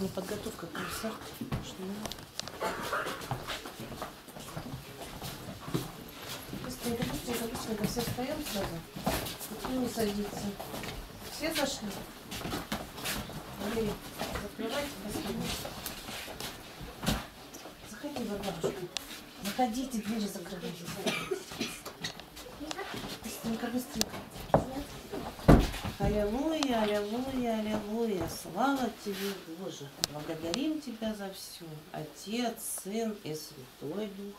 последняя подготовка к курсу. Быстренько, быстренько, быстренько. Все встаем сразу. Никто не садится. Все зашли? Валерий, закрывайте последний. Заходи, бабушка. Заходите, двери закрывайте. Быстренько, быстренько. Аллилуйя, аллилуйя, аллилуйя. Слава Тебе, Боже. Благодарим Тебя за все. Отец, Сын и Святой Дух.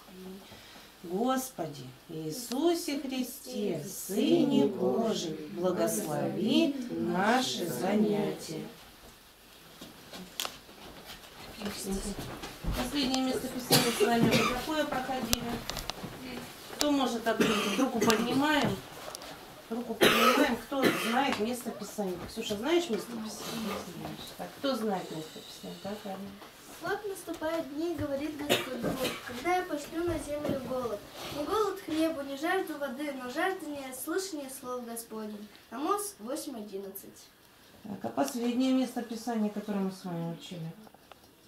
Господи, Иисусе Христе, Сыне Божий, благослови наши занятия. Последнее место писания с вами какое проходили? Кто может ответить? Руку поднимаем. Руку поднимаем. Кто знает место писания? Ксюша, знаешь место писания? Так, кто знает место писания? Так, Аня. Вот наступают дни, говорит Господь Бог, когда я пошлю на землю голод. Не голод хлебу, не жажду воды, но жаждание слышания слов Господень. Амос 8.11. Так, а последнее место писания, которое мы с вами учили?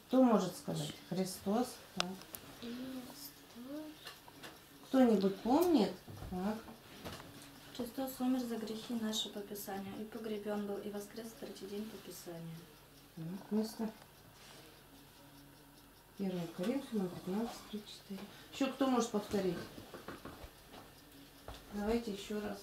Кто может сказать? Христос. Так. Кто-нибудь помнит? Так. Христос умер за грехи наши по Писанию, и погребен был, и воскрес в третий день по Писанию. Так, место. 1 Коринфянам 15, 3, 4. Еще кто может повторить? Давайте еще раз.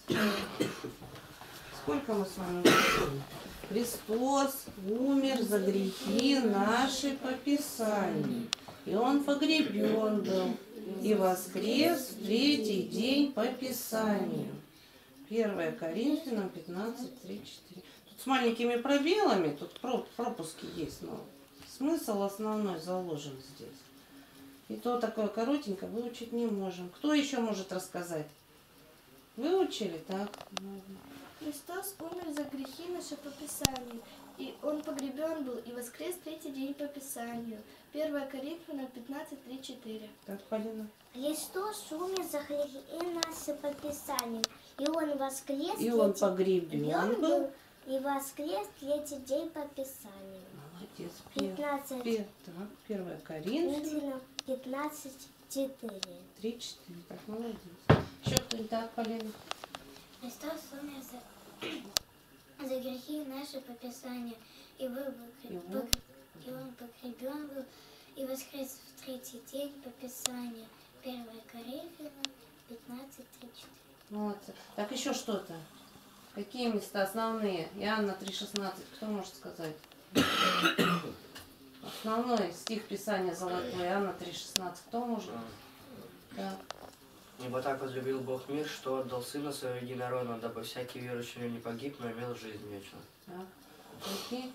Сколько мы с вами учили? Христос умер за грехи наши по Писанию. И Он погребен был. И воскрес в третий день по Писанию. 1 Коринфянам 15, 3, 4. Тут с маленькими пробелами, тут про- пропуски есть, но смысл основной заложен здесь. И то такое коротенько выучить не можем. Кто еще может рассказать? Выучили, так? Христос умер за грехи наши по Писанию, и Он погребен был, и воскрес третий день по Писанию. 1 Коринфянам 15, 3, 4. Так, Полина. Христос умер за грехи наши по Писанию, и Он воскрес И он погребен он был. был, и воскрес третий день по Писанию. Молодец, пер. 15 пер. Так, 1 Коринфянам Коринфянам 15, 4. 3, 4. Так, молодец. Еще кто-нибудь? Так, Полина. Христос умер за, за грехи наши по Писанию, и, вы, И он? и Он погребен был, и воскрес в третий день по Писанию. 1 Коринфянам 15, 3, 4. Молодцы. Так, еще что-то. Какие места основные? Иоанна 3,16. Кто может сказать? Основной стих Писания золотой. Иоанна 3,16. Кто может? Да. Ибо так возлюбил Бог мир, что отдал Сына Своего Единородного, дабы всякий верующий в Него не погиб, но имел жизнь вечную. Так. Луки.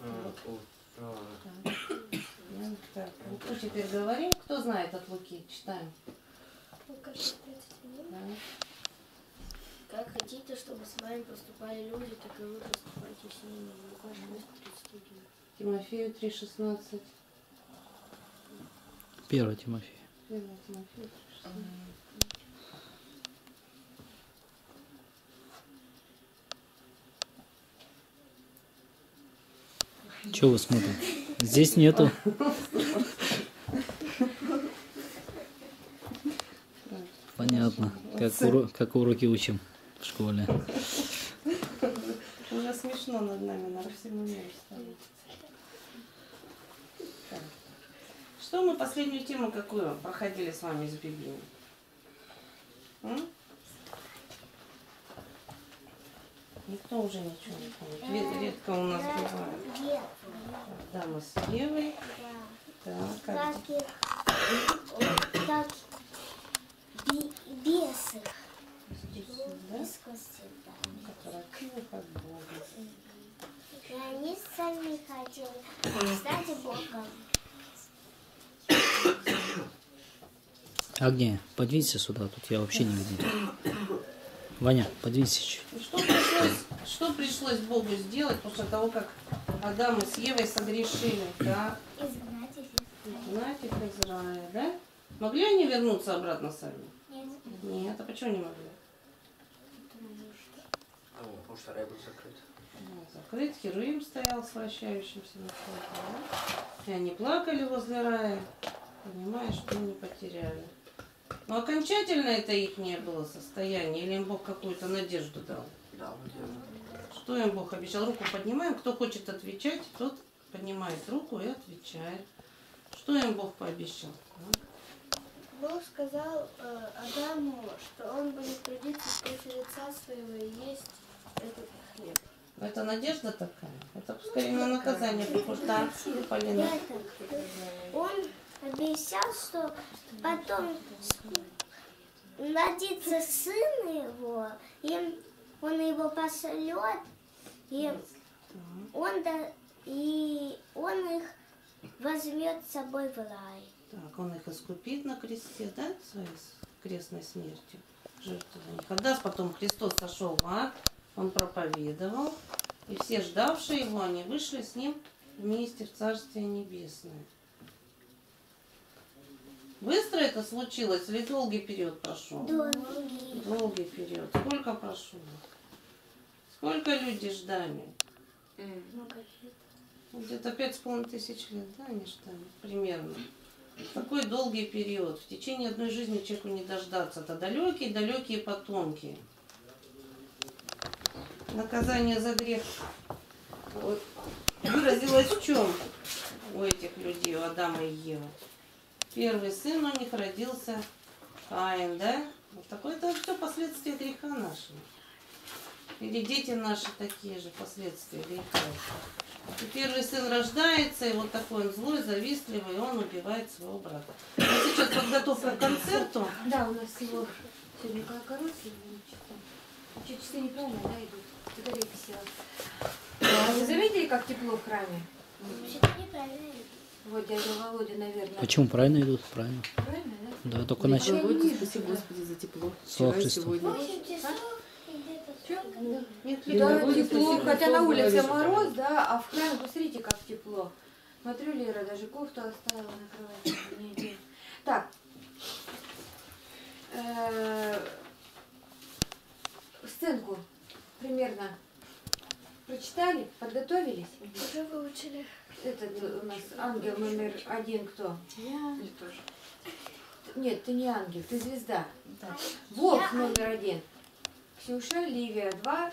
М, у- а, Так. Ну, Так. Луку теперь говорим. Кто знает от Луки? Читаем. Лука 6:31. Да. Как хотите, чтобы с вами поступали люди, так и вы поступайте с ними. Лука 6:31. Тимофею 3,16. 1 Тимофея. Первое Тимофею 3,16. Че вы смотрите? Здесь нету. Понятно. Как, уро- как уроки учим в школе. Уже смешно над нами, на всему миру. Так. Что мы последнюю тему какую проходили с вами из Библии? М? Никто уже ничего не помнит. Ред- Редко у нас бывает. Да, мы с Евой. Так, как Как их, как би- бесы. И они сами хотели стать Богом. Агния, подвинься сюда, тут я вообще не видно. Ваня, подвинься чуть. Что пришлось, что пришлось Богу сделать после того, как Адам и с Евой согрешили? Да? Изгнать их из Изгнать их из рая, да? Могли они вернуться обратно сами? Нет. А почему не могли? а, Потому что рай был закрыт. Закрыт, Херувим стоял с вращающимся наследием. И они плакали возле рая, понимая, что не потеряли. Но окончательно это их не было состояние, или им Бог какую-то надежду дал? Дал надежду. Что им Бог обещал? Руку поднимаем. Кто хочет отвечать, тот поднимает руку и отвечает. Что им Бог пообещал? А? Бог сказал э, Адаму, что он будет трудиться против лица своего и есть этот хлеб. Это надежда такая? Это скорее на наказание похоже. Да, Полина. Он обещал, что потом родится сын его, и он его пошлет, и он, да, и он их возьмет с собой в рай. Так, он их искупит на кресте, да, своей крестной смертью, жертву за них. Когда потом Христос сошел в ад, он проповедовал, и все ждавшие его, они вышли с ним вместе в Царствие Небесное. Быстро это случилось или долгий период прошел? Долгий. Долгий период. Сколько прошло? Сколько люди ждали? Ну, Где-то пять с половиной тысяч лет, да, они ждали, примерно. Такой долгий период. В течение одной жизни человеку не дождаться. Это далекие-далекие потомки. Наказание за грех вот, выразилось в чем у этих людей, у Адама и Евы? Первый сын у них родился Каин, да? Вот такое это все последствия греха нашего. Или дети наши такие же последствия греха. И первый сын рождается, и вот такой он злой, завистливый, и он убивает своего брата. Вот сейчас подготовка к концерту. Да, у нас всего сегодня часы. Чуть часы неправильно, да, идут. Батарейка села. А вы заметили, как тепло в храме? Вообще-то неправильно. Вот дядя Володя, наверное. Почему правильно идут? Правильно. Правильно, да? Да, только начали. Господи, спаси Господи за тепло. Слава Христу. Сегодня. часов сколько? Нет, Да, тепло, спасибо, хотя что на улице мороз, да, а в храме, посмотрите, как тепло. Смотрю, Лера даже кофту оставила на кровати. Не, не. Так. Э, Сценку примерно прочитали, подготовились? Уже выучили. Этот у нас ангел номер один кто? Я Нет, ты не ангел, ты звезда. Волк номер один. Ксюша, Ливия два,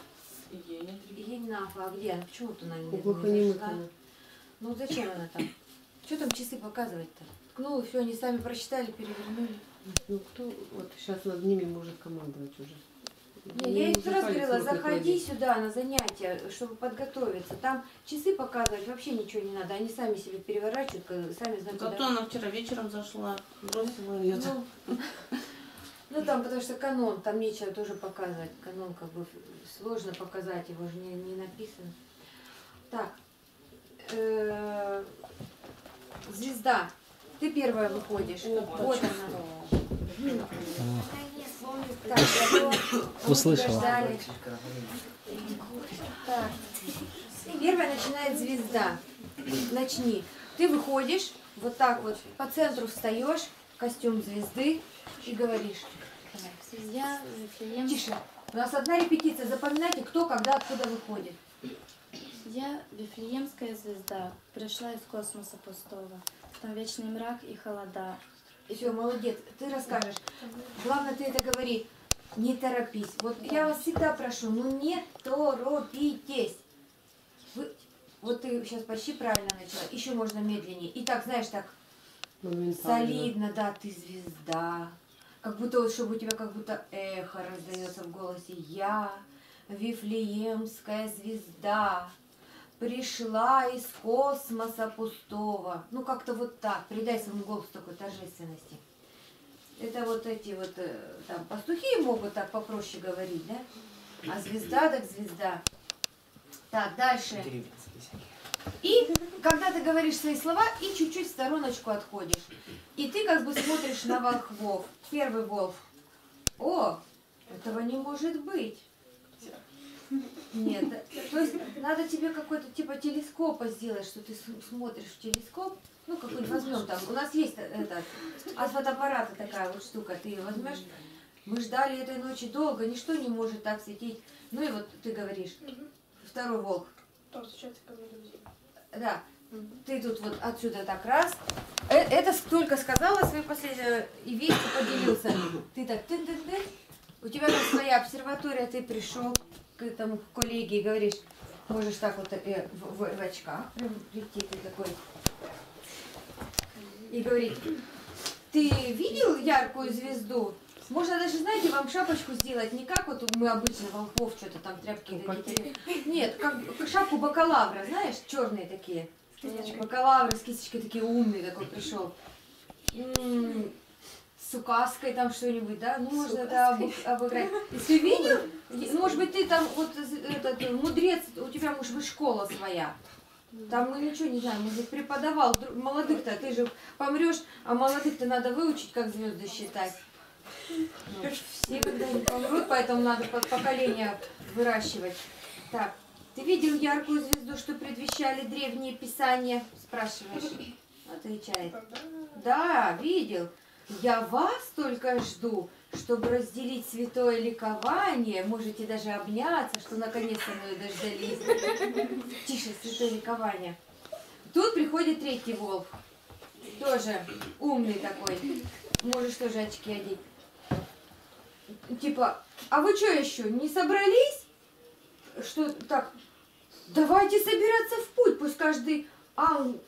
Енафа. А где? Почему тут она не У не глухонемых зашла? она. Ну зачем она там? Что там часы показывать-то? Ткнула, все, они сами прочитали, перевернули. Ну кто вот сейчас над ними может командовать уже? Не, я ей музыкальный говорила, заходи сюда на занятия, чтобы подготовиться. Там часы показывать вообще ничего не надо. Они сами себе переворачивают, сами знают, Зато куда. она вчера вечером зашла, бросила ее. Ну, ну там, потому что канон, там нечего тоже показывать. Канон как бы сложно показать, его же не, не написано. Так, э, звезда, ты первая выходишь. Вот она. Так. Услышала. Так. Первая начинает звезда. Начни. Ты выходишь, вот так вот, по центру встаешь, костюм звезды и говоришь. Я Вифлеем, Тише. У нас одна репетиция. Запоминайте, кто, когда, откуда выходит. я Вифлеемская звезда, пришла из космоса пустого. Там вечный мрак и холода. Все, молодец. Ты расскажешь. Главное, ты это говори. Не торопись. Вот я вас всегда прошу, ну не торопитесь. Вы, вот ты сейчас почти правильно начала. Еще можно медленнее. И так, знаешь, так солидно, да, ты звезда. Как будто вот, чтобы у тебя как будто эхо раздается в голосе. Я, Вифлеемская звезда, пришла из космоса пустого. Ну, как-то вот так. Придай своему голосу такой торжественности. Это вот эти вот, э, там, пастухи могут так попроще говорить, да? А звезда так звезда. Так, дальше. Деревенские всякие. И когда ты говоришь свои слова, и чуть-чуть в стороночку отходишь. И ты как бы смотришь на волхвов. Первый волк. О, этого не может быть. Нет, то есть надо тебе какой-то типа телескопа сделать, что ты смотришь в телескоп. Ну, какой-нибудь возьмем там. У нас есть этот, от фотоаппарата такая вот штука. Ты ее возьмешь. Мы ждали этой ночи долго, ничто не может так светить. Ну и вот ты говоришь. второй волк. Да. Ты тут вот отсюда так раз. Э, Это только сказала свои последние и вести поделился. Ты так тын тын тын. У тебя там своя обсерватория, ты пришел к этому к коллеге и говоришь, можешь так вот э, в, в- в очках прям прийти, ты такой. И говорит, ты видел яркую звезду? Можно даже, знаете, вам шапочку сделать, не как вот мы обычно волков что-то там тряпки такие. Нет, как шапку бакалавра, знаешь, черные такие. Бакалавр с кисточкой такие умный такой пришел. С указкой там что-нибудь, да? Ну, можно это обы- обыграть. Если видел, может быть, ты там, вот этот э, мудрец, у тебя, может быть, школа своя. Там мы ничего не знаем, быть, преподавал. Молодых-то, ты же помрешь, а молодых-то надо выучить, как звезды считать. Все когда-нибудь помрут, поэтому надо под поколение выращивать. Так, ты видел яркую звезду, что предвещали древние писания? Спрашиваешь. Отвечает. Да, видел. Я вас только жду, чтобы разделить святое ликование. Можете даже обняться, что наконец со мной дождались. Тише, святое ликование. Тут приходит третий волк. Тоже умный такой. Можешь тоже очки одеть. Типа, а вы что еще, не собрались? Что так, давайте собираться в путь, пусть каждый ан...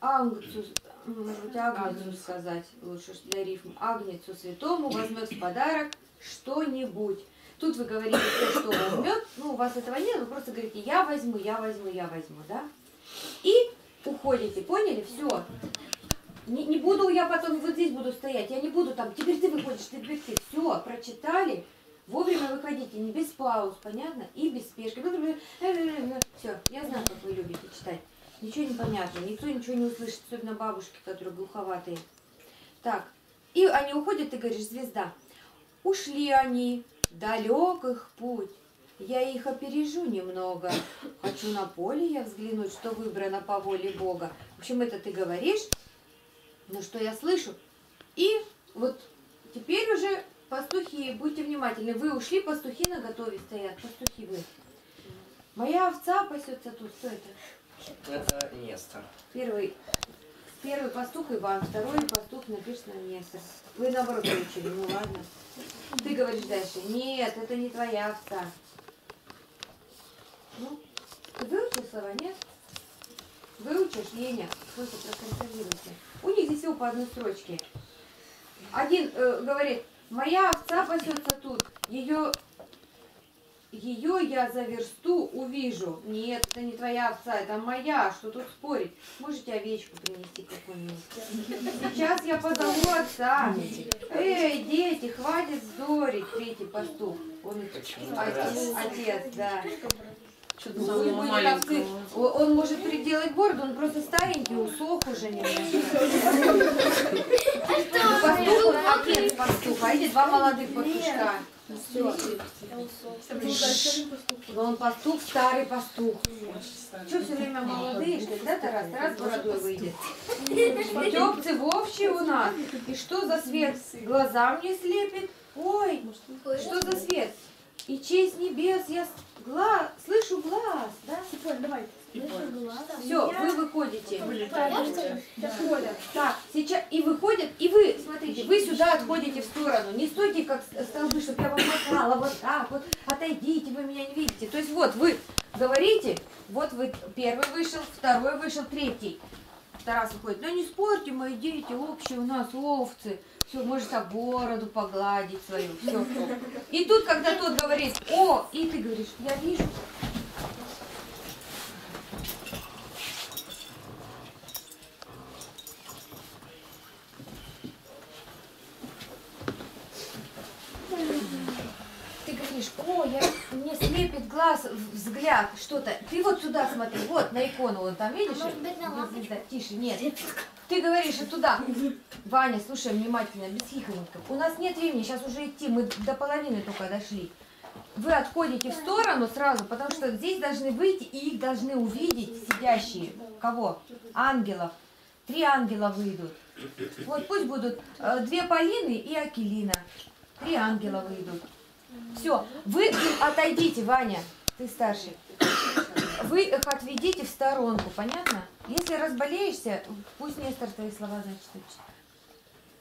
Ангцу, может быть, Агнецу сказать, лучше для рифм, Агнецу святому возьмет в подарок что-нибудь. Тут вы говорите, кто что возьмет, ну, у вас этого нет, вы просто говорите, я возьму, я возьму, я возьму, да? И уходите, поняли? Все. Не, не буду я потом вот здесь буду стоять, я не буду там, теперь ты выходишь, теперь ты. Все, прочитали, вовремя выходите, не без пауз, понятно? И без спешки. Все, я знаю, как вы любите читать. Ничего не понятно, никто ничего не услышит, особенно бабушки, которые глуховатые. Так, и они уходят, ты говоришь, звезда. Ушли они, далек их путь. Я их опережу немного. Хочу на поле я взглянуть, что выбрано по воле Бога. В общем, это ты говоришь, ну что я слышу. И вот теперь уже пастухи, будьте внимательны. Вы ушли, пастухи на готове стоят. Пастухи вы. Моя овца пасется тут. Кто это? Это Нестор. Первый, первый пастух Иван, второй пастух написано Нестор. Вы наоборот выучили, ну ладно. Ты говоришь дальше, нет, это не твоя овца. Ну, ты выучил слова, нет? Выучишь, Еня, слушай, проконтролируйте. У них здесь всего по одной строчке. Один э, говорит, моя овца пасется тут, ее ее я за версту увижу. Нет, это не твоя овца, это моя. Что тут спорить? Можете овечку принести какую-нибудь? Сейчас я позову отца. Эй, дети, хватит вздорить. Третий пастух. Он отец, отец, да. Что-то самого были маленького. Он может приделать бороду, он просто старенький, усох уже немножко. Пастух, он отец пастух, а эти два молодых пастушка. Все. Но он пастух, старый пастух. Что все время молодые, что да, Тарас? Тарас бородой выйдет. Тепцы вовче у нас. И что за свет? Глаза мне слепит. Ой, что за свет? И честь небес, я гла... слышу глаз, да? Все, вы выходите. Так, сейчас и выходят, и вы, смотрите, вы сюда отходите в сторону. Не стойте как столбы, чтобы я вам махала, вот так вот, отойдите, вы меня не видите. То есть вот вы говорите, вот вы первый вышел, второй вышел, третий. Тарас выходит, ну не спорьте, мои дети, общие у нас овцы. Все, можешь так бороду погладить свою, все. И тут, когда тот говорит, о, и ты говоришь, я вижу. Ты говоришь, о, я, слепит глаз, взгляд, что-то. Ты вот сюда смотри, вот на икону, вон там видишь? может быть, на звезда. Тише, нет. Ты говоришь и туда. Ваня, слушай внимательно, без хихоньков. У нас нет времени, сейчас уже идти, мы до половины только дошли. Вы отходите в сторону сразу, потому что здесь должны выйти, и их должны увидеть сидящие. Кого? Ангелов. Три ангела выйдут. Вот пусть будут э, две Полины и Акелина. Три ангела выйдут. Все, вы отойдите, Ваня. ты старший. Вы их отведите в сторонку, понятно? Если разболеешься, пусть Нестор твои слова, значит, учит.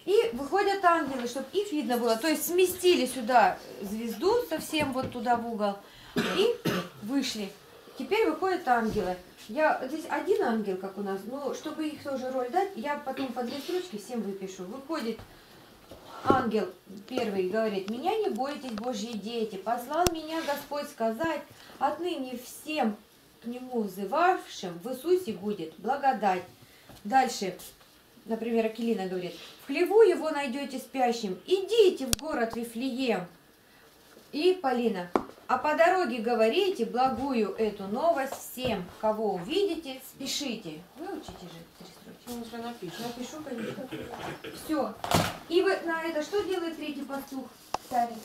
И выходят ангелы, чтобы их видно было. То есть сместили сюда звезду совсем вот туда в угол и вышли. Теперь выходят ангелы. Я здесь один ангел, как у нас, но чтобы их тоже роль дать, я потом по две строчки всем выпишу. Выходит ангел первый говорит, меня не бойтесь, Божьи дети, послал меня Господь сказать, отныне всем к нему взывавшим в Иисусе будет благодать. Дальше, например, Акелина говорит, в хлеву его найдете спящим, идите в город Вифлеем. И Полина, а по дороге говорите благую эту новость всем, кого увидите, спешите. Выучите же три строчки. Ну, если напишешь. Напишу, конечно. Все. И вы на это что делает третий пастух? Ставит.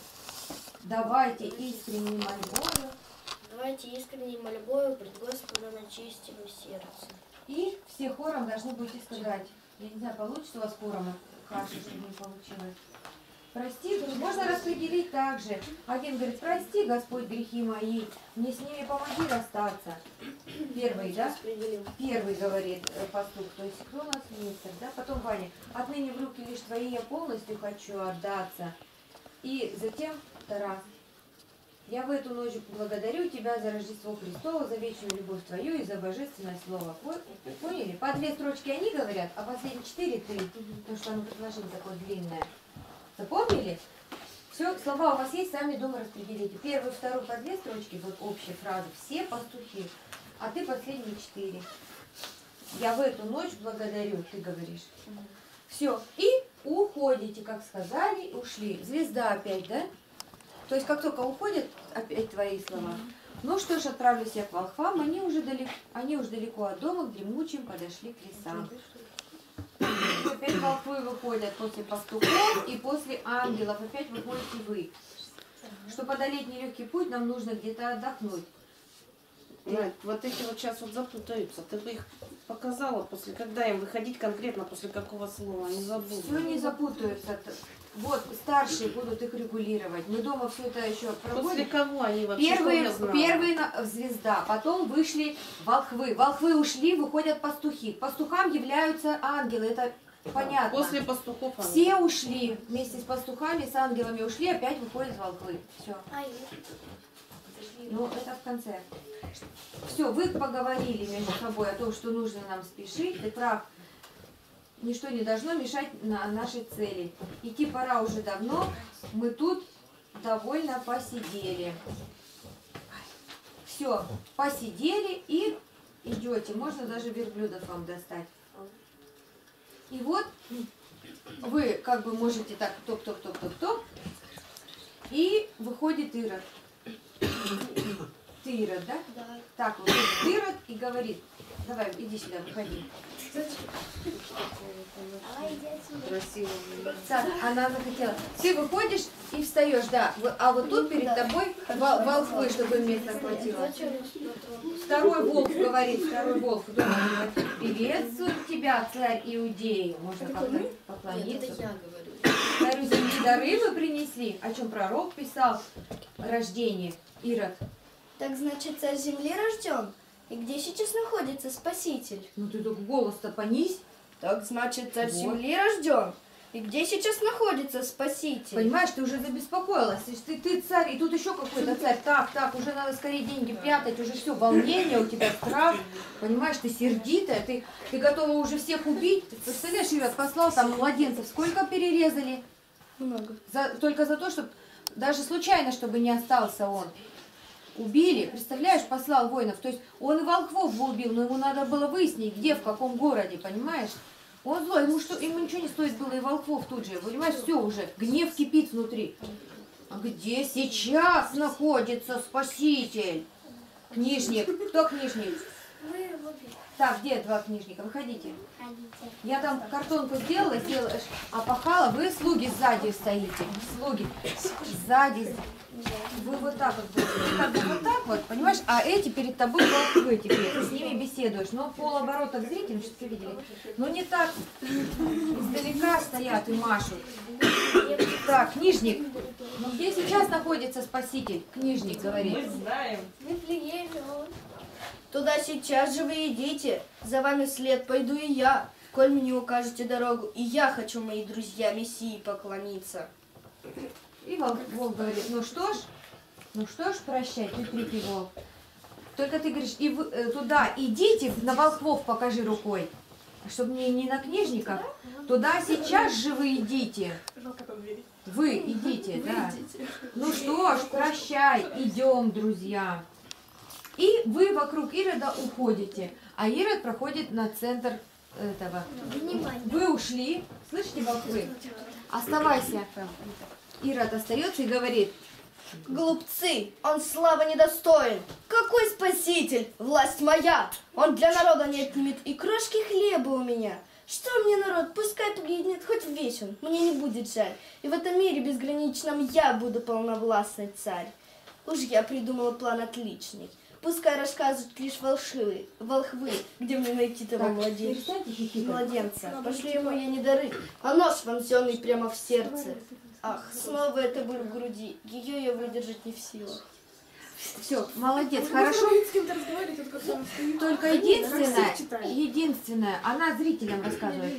Давайте искренне мольбою. Давайте искренней мольбою пред Господом очистим сердце. И все хором должны будете сказать. Я не знаю, получится у вас хором чтобы не получилось. Прости, можно распределить так же. Один говорит, прости, Господь, грехи мои, мне с ними помоги расстаться. Первый, да? Первый говорит э, пастух, то есть кто у нас мистер, да? Потом Ваня, отныне в руки лишь твои я полностью хочу отдаться. И затем Тарас. Я в эту ночь благодарю Тебя за Рождество Христово, за вечную любовь Твою и за божественное слово. По- Поняли? По две строчки они говорят, а последние четыре ты, потому что оно предложение такое длинное. Запомнили? Все, слова у вас есть, сами дома распределите. Первую, вторую по две строчки, вот общая фраза, все пастухи, а ты последние четыре. Я в эту ночь благодарю, ты говоришь. Все, и уходите, как сказали, ушли. Звезда опять, да? То есть, как только уходят, опять твои слова. Ну что ж, отправлюсь я к волхвам, они уже далеко, они уже далеко от дома, к дремучим подошли к лесам. Опять волхвы выходят после пастухов и после ангелов. Опять выходите вы. Чтобы одолеть нелегкий путь, нам нужно где-то отдохнуть. Надь, вот эти вот сейчас вот запутаются. Ты бы их показала после, когда им выходить конкретно, после какого слова, они забудут. Все не запутаются. Вот старшие будут их регулировать. Мы дома все это еще После проводим. кого они вообще? Первые, первые звезда, потом вышли волхвы. Волхвы ушли, выходят пастухи. Пастухам являются ангелы, это понятно. После пастухов. Все ушли вместе с пастухами, с ангелами ушли, опять выходят волхвы. Все. Ну, это в конце. Все, вы поговорили между собой о том, что нужно нам спешить. Ты прав. Ничто не должно мешать на нашей цели. Идти пора уже давно. Мы тут довольно посидели. Все, посидели и идете. Можно даже верблюдов вам достать. И вот вы как бы можете так топ-топ-топ-топ-топ. И выходит Ирод. Ты Ирод, да? Да. Так, выходит Ирод и говорит, давай, иди сюда, выходи. Красиво. Так, она захотела. Ты выходишь и встаешь, да. А вот тут перед тобой вол- волхвы, чтобы места хватило. Второй волк говорит, второй волк дома говорит, приветствую тебя, царь Иудеи. Можно Нет, поклониться. Царю земли дары вы принесли, о чем пророк писал, рождение Ирод. Так значит, царь земли рожден? И где сейчас находится Спаситель? Ну ты только голос-то понизь. Так значит, царь Вот. земли рожден? И где сейчас находится Спаситель? Понимаешь, ты уже забеспокоилась. Ты, ты царь, и тут еще какой-то царь. Так, так, уже надо скорее деньги прятать, уже все, волнение, у тебя страх. Понимаешь, ты сердитая, ты, ты готова уже всех убить. Ты представляешь, Ирод послал там младенцев, сколько перерезали? Много. За, только за то, чтобы даже случайно, чтобы не остался он. Убили, представляешь, послал воинов. То есть он и волхвов бы убил, но ему надо было выяснить, где, в каком городе, понимаешь? Он злой, ему, что, ему ничего не стоит было и волхвов тут же, понимаешь, все уже, гнев кипит внутри. А где сейчас находится спаситель? Книжник. Кто книжник? Так, где два книжника? Выходите. Я там картонку сделала, сделала, опахала, вы слуги сзади стоите. Слуги. Сзади. Вы вот так вот будете. Ты как бы вот так вот, понимаешь? А эти перед тобой волхвы теперь. Ты с ними беседуешь. Но полоборота к зрителям, что видели. Но не так. Издалека стоят и машут. Так, книжник. Но где сейчас находится Спаситель? Книжник говорит. Мы знаем. Вифлееме он. Туда сейчас же вы идите, за вами след пойду и я, коль мне укажете дорогу, и я хочу, мои друзья, Мессии поклониться. И волк, волк говорит, ну что ж, ну что ж, прощай, ты третий волк. Только ты говоришь, и вы, э, туда идите, на волхвов покажи рукой. Чтобы мне не на книжников, туда сейчас же вы идите. Вы идите, да. Ну что ж, прощай, идем, друзья. И вы вокруг Ирода уходите, а Ирод проходит на центр этого. Вы ушли, слышите, волхвы? Оставайся. Ирод остается и говорит, Глупцы, он славы недостоин. Какой спаситель? Власть моя. Он для народа не отнимет и крошки хлеба у меня. Что мне народ, пускай погибнет хоть весь он, мне не будет жаль. И в этом мире безграничном я буду полновластный царь. Уж я придумала план отличный. Пускай рассказывают лишь волшивые, волхвы, где мне найти того Так, младенца. Младенца. Пошли ему я не дары, а нож вонзенный прямо в сердце. Ах, снова эта боль в груди, ее я выдержать не в силах. Все, молодец, хорошо. Только единственное, единственное, она зрителям рассказывает.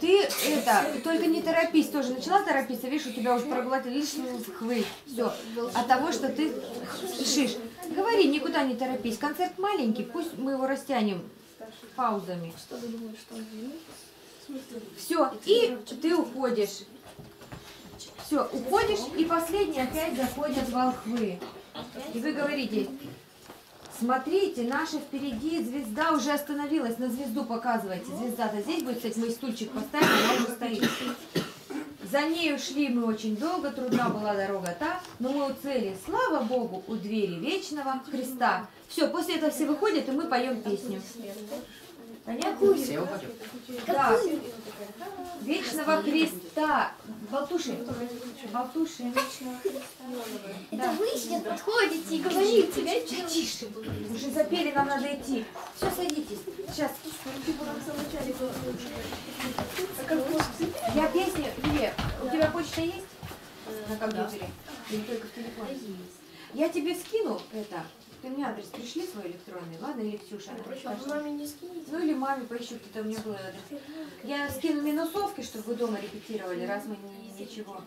Ты это, только не торопись, тоже начала торопиться, видишь, у тебя уже проглотили лишние хвы. Все, от того, что ты спешишь. Говори, никуда не торопись. Концерт маленький, пусть мы его растянем паузами. Все, и ты уходишь. Все, уходишь, и последний опять заходят волхвы. И вы говорите, смотрите, наша впереди звезда уже остановилась, на звезду показывайте. Звезда-то здесь будет, кстати, мы стульчик поставим, она уже стоит. За нею шли мы очень долго, трудна была дорога та, но мы у цели, слава Богу, у двери вечного Христа. Все, после этого все выходят, и мы поем песню. Понятно? Все уходят. Да. Вечного Христа. Болтуши. Болтуши. Это вы сейчас подходите и говорите. Тише. Уже запели, нам надо идти. Все, садитесь. Сейчас. Я песни... Лилия, у тебя почта есть? Компьютере? Или только в телефоне? Я тебе скину это. Ты мне адрес пришли свой электронный, ладно, или Ксюша? скажет? Маме не скинете? Ну или маме поищу, где-то у меня был адрес. Я скину минусовки, чтобы вы дома репетировали, раз мы не, ничего.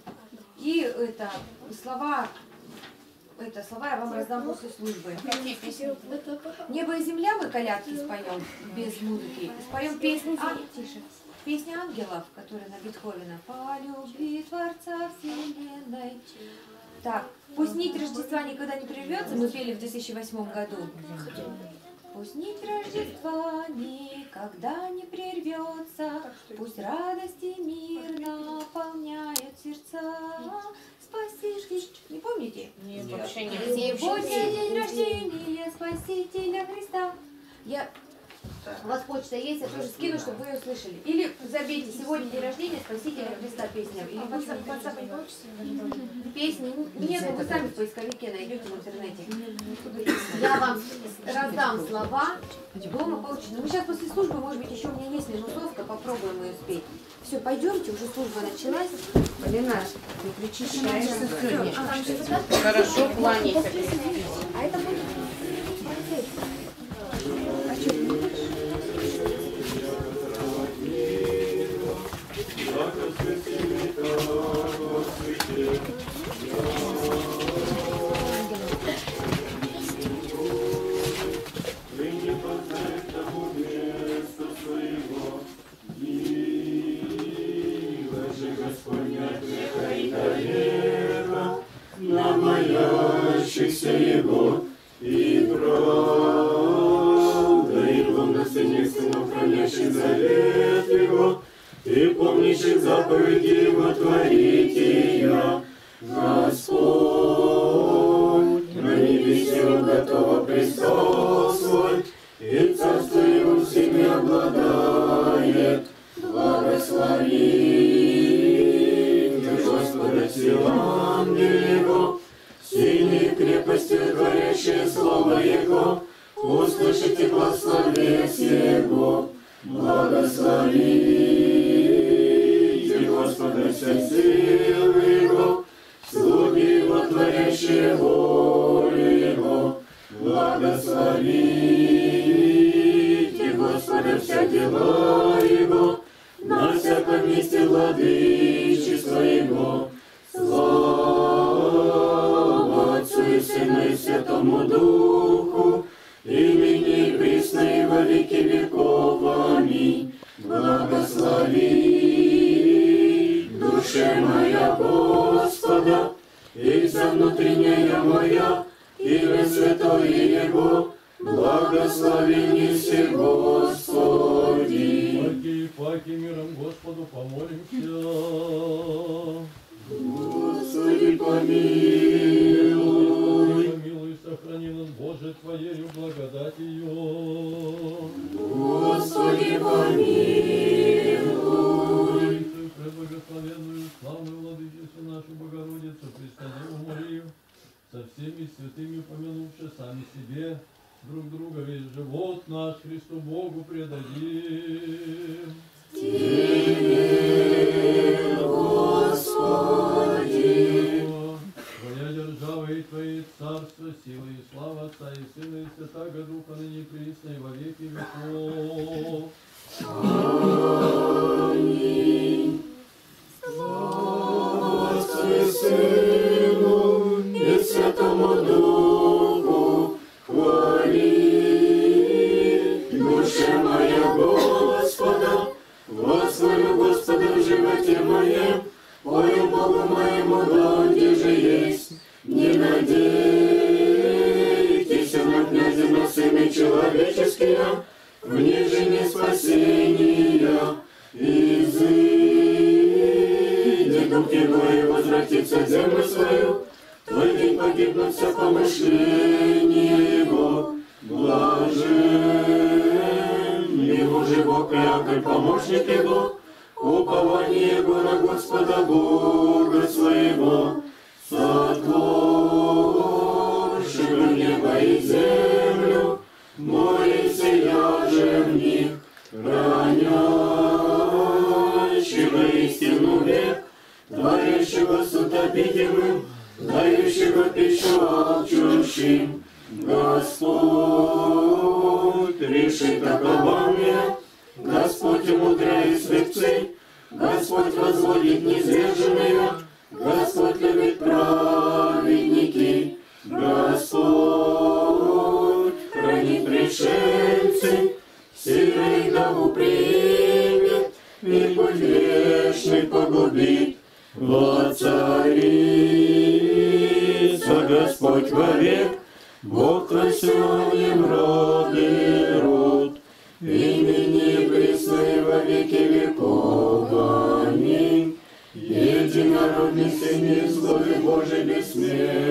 И это, слова, это, слова я вам раздам после службы. Небо и земля мы колядки споем без музыки. Споем песню, а, тише. Песня ангелов, которая на Бетховена. По любви Творца Вселенной. Так, пусть нить Рождества никогда не прервется, мы пели в 2008 году. Пусть нить Рождества никогда не прервется, Пусть радости мир наполняет сердца. Спасишь, не помните? Нет, вообще не Сегодня день рождения Спасителя Христа. Я... У вас почта есть, я тоже скину, чтобы вы ее слышали. Или забейте, сегодня день рождения Спасителя Христа песня. Или Песни нет, вы сами в поисковике найдете в интернете. Я вам раздам слова, дома получите. Ну, мы сейчас после службы, может быть, еще у меня есть минусовка, попробуем ее спеть. Все, пойдемте, уже служба началась. Полина, ты причащаешься сегодня. Хорошо кланяйся. А это будет со всеми святыми помянувши сами себе, друг друга весь живот наш Христу Богу предадим. Господи. Твоя держава и Твои царство, сила и слава Отца и Сына и Святаго Духа, ныне присно и во веки веков. Где же есть. Не надейтесь на князя, на сына человеческого, в нижине спасения. Изыди дух его и возвратится в землю свою, твой день погибнут все помышления его. Блажен его Бог, якорь, помощник его, упование его на Господа Бога своего, сотворшего небо и землю, молимся я же в них, хранящего истину век, творящего с утопительным, дающего пищу алчущим. Господь решит окование, Господь умудряет слепцы, Господь возводит низверженные, Господь любит праведники, Господь хранит пришельцы, сильно их дому примет, и путь грешный погубит. Воцарится Господь вовек, Бог красивым род веки веков. Аминь. Единородный Сын и Слове Божий бессмертен